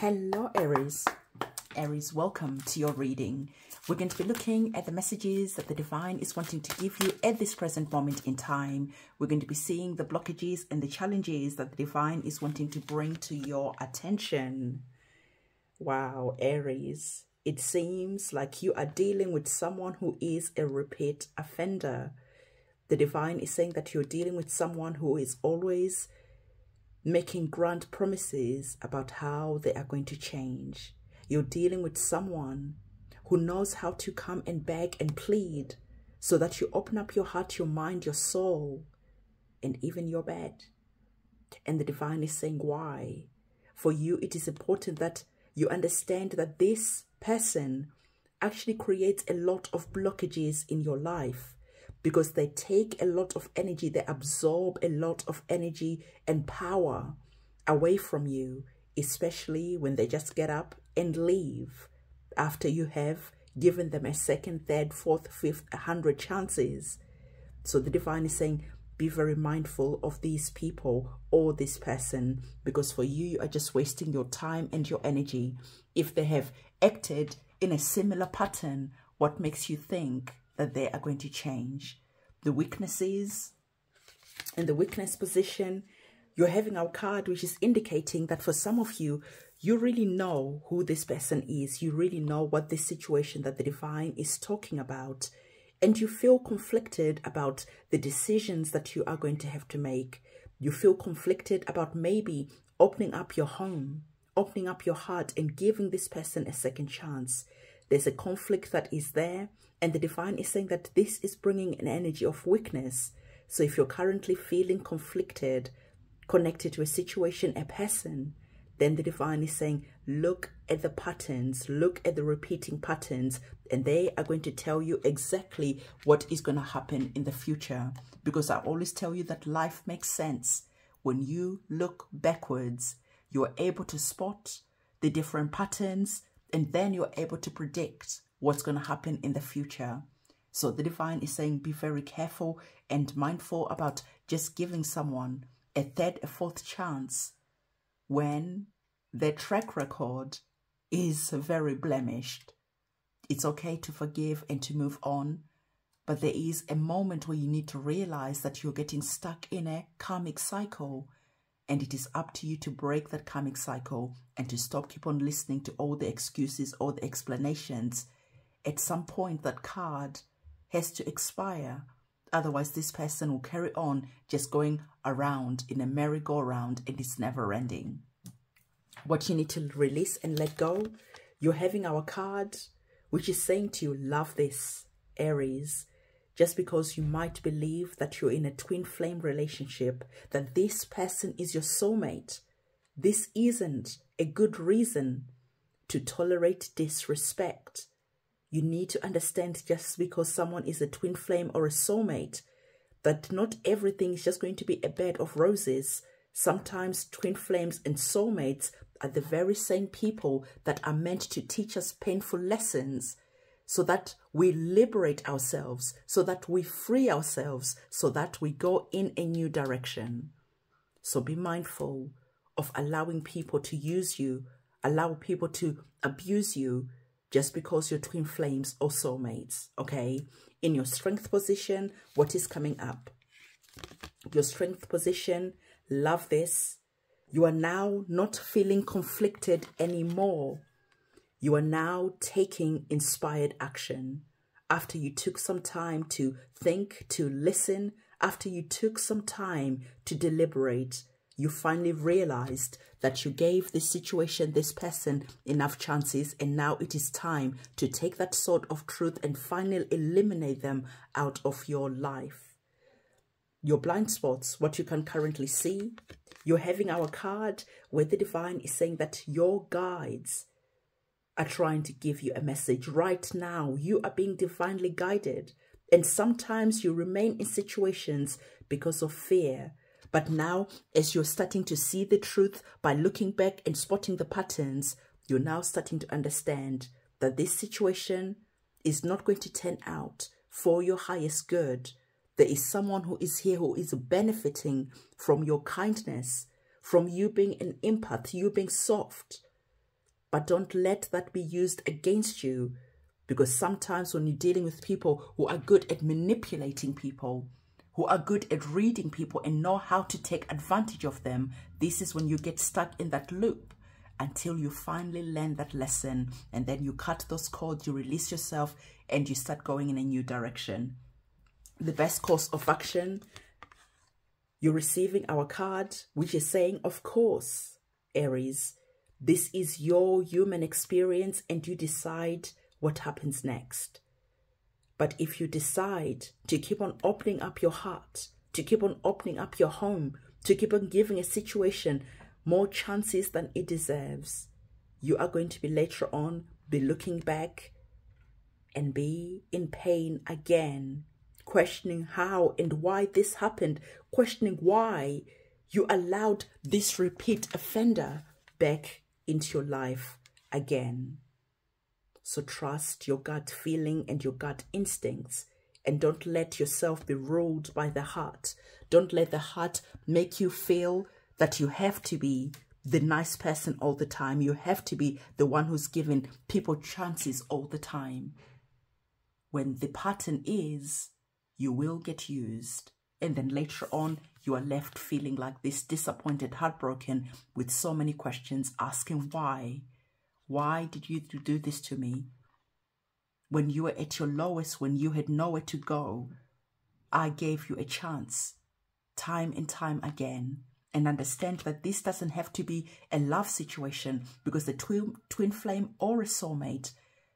Hello, Aries. Aries, welcome to your reading. We're going to be looking at the messages that the divine is wanting to give you at this present moment in time. We're going to be seeing the blockages and the challenges that the divine is wanting to bring to your attention. Wow, Aries. It seems like you are dealing with someone who is a repeat offender. The divine is saying that you're dealing with someone who is always making grand promises about how they are going to change. You're dealing with someone who knows how to come and beg and plead so that you open up your heart, your mind, your soul, and even your bed. And the divine is saying, why? For you, it is important that you understand that this person actually creates a lot of blockages in your life because they take a lot of energy, they absorb a lot of energy and power away from you, especially when they just get up and leave after you have given them a second, third, fourth, fifth, a hundred chances. So the divine is saying, be very mindful of these people or this person because for you, you are just wasting your time and your energy. If they have acted in a similar pattern, what makes you think that they are going to change. The weaknesses in the weakness position, you're having our card, which is indicating that for some of you, you really know who this person is. You really know what this situation that the divine is talking about. And you feel conflicted about the decisions that you are going to have to make. You feel conflicted about maybe opening up your home, opening up your heart and giving this person a second chance. There's a conflict that is there and the divine is saying that this is bringing an energy of weakness. So if you're currently feeling conflicted, connected to a situation, a person, then the divine is saying, look at the patterns, look at the repeating patterns, and they are going to tell you exactly what is going to happen in the future. Because I always tell you that life makes sense. When you look backwards, you're able to spot the different patterns, and then you're able to predict what's going to happen in the future. So the divine is saying be very careful and mindful about just giving someone a third, a fourth chance when their track record is very blemished. It's okay to forgive and to move on, but there is a moment where you need to realize that you're getting stuck in a karmic cycle and it is up to you to break that karmic cycle and to stop keep on listening to all the excuses or the explanations at some point that card has to expire. Otherwise, this person will carry on just going around in a merry-go-round and it's never ending. What you need to release and let go, you're having our card, which is saying to you, love this, Aries. Just because you might believe that you're in a twin flame relationship, that this person is your soulmate, this isn't a good reason to tolerate disrespect you need to understand just because someone is a twin flame or a soulmate, that not everything is just going to be a bed of roses. Sometimes twin flames and soulmates are the very same people that are meant to teach us painful lessons so that we liberate ourselves, so that we free ourselves, so that we go in a new direction. So be mindful of allowing people to use you, allow people to abuse you, just because you're twin flames or soulmates, okay? In your strength position, what is coming up? Your strength position, love this. You are now not feeling conflicted anymore. You are now taking inspired action. After you took some time to think, to listen, after you took some time to deliberate, you finally realized that you gave this situation, this person enough chances, and now it is time to take that sword of truth and finally eliminate them out of your life. Your blind spots, what you can currently see, you're having our card where the divine is saying that your guides are trying to give you a message right now. You are being divinely guided. And sometimes you remain in situations because of fear, but now, as you're starting to see the truth by looking back and spotting the patterns, you're now starting to understand that this situation is not going to turn out for your highest good. There is someone who is here who is benefiting from your kindness, from you being an empath, you being soft. But don't let that be used against you because sometimes when you're dealing with people who are good at manipulating people, who are good at reading people and know how to take advantage of them, this is when you get stuck in that loop until you finally learn that lesson and then you cut those cords, you release yourself and you start going in a new direction. The best course of action, you're receiving our card, which is saying, of course, Aries, this is your human experience and you decide what happens next. But if you decide to keep on opening up your heart, to keep on opening up your home, to keep on giving a situation more chances than it deserves, you are going to be later on be looking back and be in pain again, questioning how and why this happened, questioning why you allowed this repeat offender back into your life again. So trust your gut feeling and your gut instincts and don't let yourself be ruled by the heart. Don't let the heart make you feel that you have to be the nice person all the time. You have to be the one who's giving people chances all the time. When the pattern is, you will get used. And then later on, you are left feeling like this disappointed, heartbroken, with so many questions, asking why. Why did you do this to me? When you were at your lowest, when you had nowhere to go, I gave you a chance, time and time again. And understand that this doesn't have to be a love situation because the twin, twin flame or a soulmate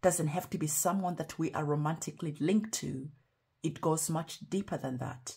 doesn't have to be someone that we are romantically linked to. It goes much deeper than that.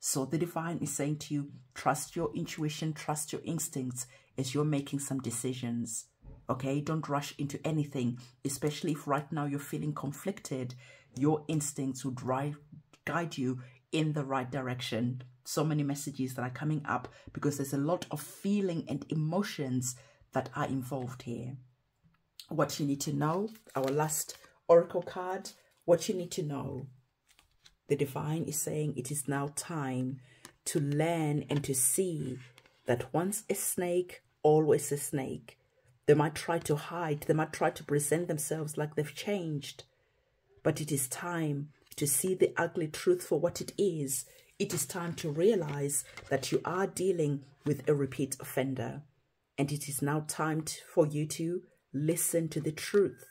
So the divine is saying to you, trust your intuition, trust your instincts as you're making some decisions okay? Don't rush into anything especially if right now you're feeling conflicted. Your instincts will drive guide you in the right direction. So many messages that are coming up because there's a lot of feeling and emotions that are involved here. What you need to know our last oracle card what you need to know the divine is saying it is now time to learn and to see that once a snake always a snake they might try to hide. They might try to present themselves like they've changed. But it is time to see the ugly truth for what it is. It is time to realize that you are dealing with a repeat offender. And it is now time for you to listen to the truth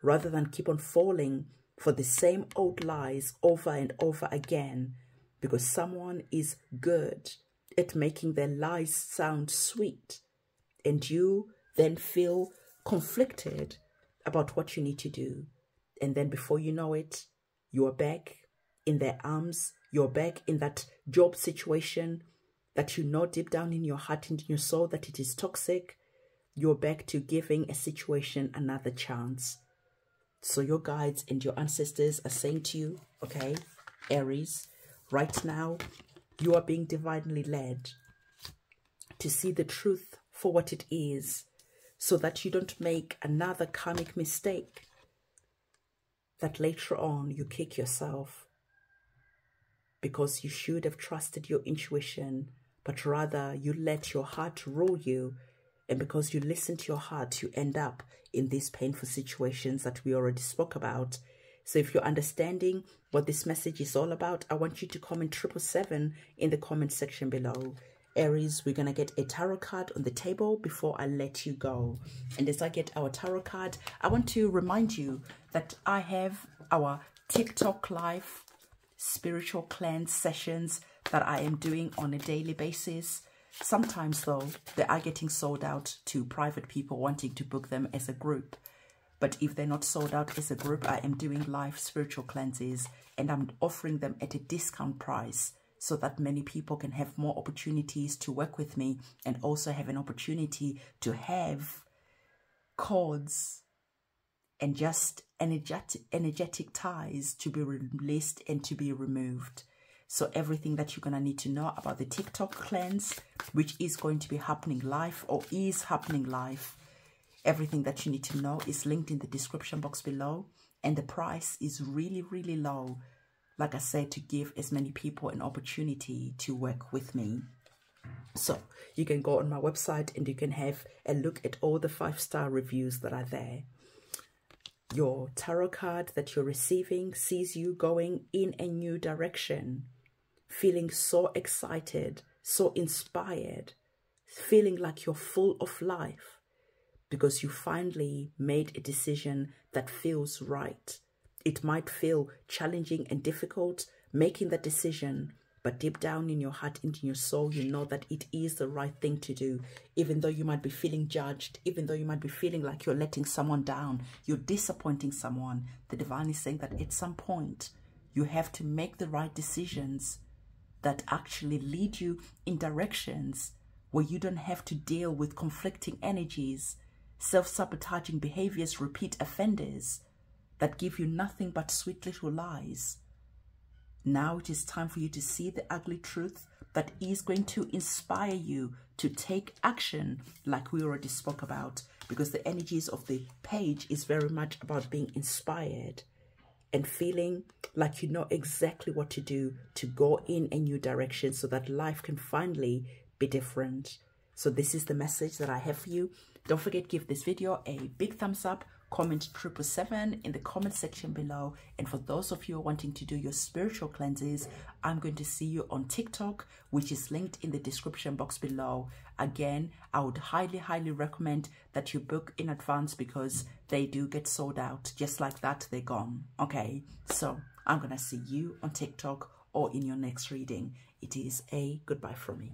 rather than keep on falling for the same old lies over and over again because someone is good at making their lies sound sweet and you then feel conflicted about what you need to do. And then before you know it, you are back in their arms. You're back in that job situation that you know deep down in your heart and in your soul that it is toxic. You're back to giving a situation another chance. So your guides and your ancestors are saying to you, okay, Aries, right now, you are being divinely led to see the truth for what it is so that you don't make another karmic mistake that later on you kick yourself because you should have trusted your intuition, but rather you let your heart rule you. And because you listen to your heart, you end up in these painful situations that we already spoke about. So if you're understanding what this message is all about, I want you to comment triple seven in the comment section below. Aries, we're going to get a tarot card on the table before I let you go. And as I get our tarot card, I want to remind you that I have our TikTok live spiritual cleanse sessions that I am doing on a daily basis. Sometimes, though, they are getting sold out to private people wanting to book them as a group. But if they're not sold out as a group, I am doing live spiritual cleanses and I'm offering them at a discount price so that many people can have more opportunities to work with me and also have an opportunity to have cords and just energetic, energetic ties to be released and to be removed. So everything that you're going to need to know about the TikTok cleanse, which is going to be happening live or is happening live, everything that you need to know is linked in the description box below. And the price is really, really low like I said, to give as many people an opportunity to work with me. So you can go on my website and you can have a look at all the five star reviews that are there. Your tarot card that you're receiving sees you going in a new direction, feeling so excited, so inspired, feeling like you're full of life because you finally made a decision that feels right. It might feel challenging and difficult making that decision, but deep down in your heart, into your soul, you know that it is the right thing to do. Even though you might be feeling judged, even though you might be feeling like you're letting someone down, you're disappointing someone, the divine is saying that at some point, you have to make the right decisions that actually lead you in directions where you don't have to deal with conflicting energies, self sabotaging behaviors, repeat offenders that give you nothing but sweet little lies. Now it is time for you to see the ugly truth that is going to inspire you to take action like we already spoke about because the energies of the page is very much about being inspired and feeling like you know exactly what to do to go in a new direction so that life can finally be different. So this is the message that I have for you. Don't forget, give this video a big thumbs up, comment triple seven in the comment section below. And for those of you wanting to do your spiritual cleanses, I'm going to see you on TikTok, which is linked in the description box below. Again, I would highly, highly recommend that you book in advance because they do get sold out. Just like that, they're gone. Okay, so I'm going to see you on TikTok or in your next reading. It is a goodbye from me.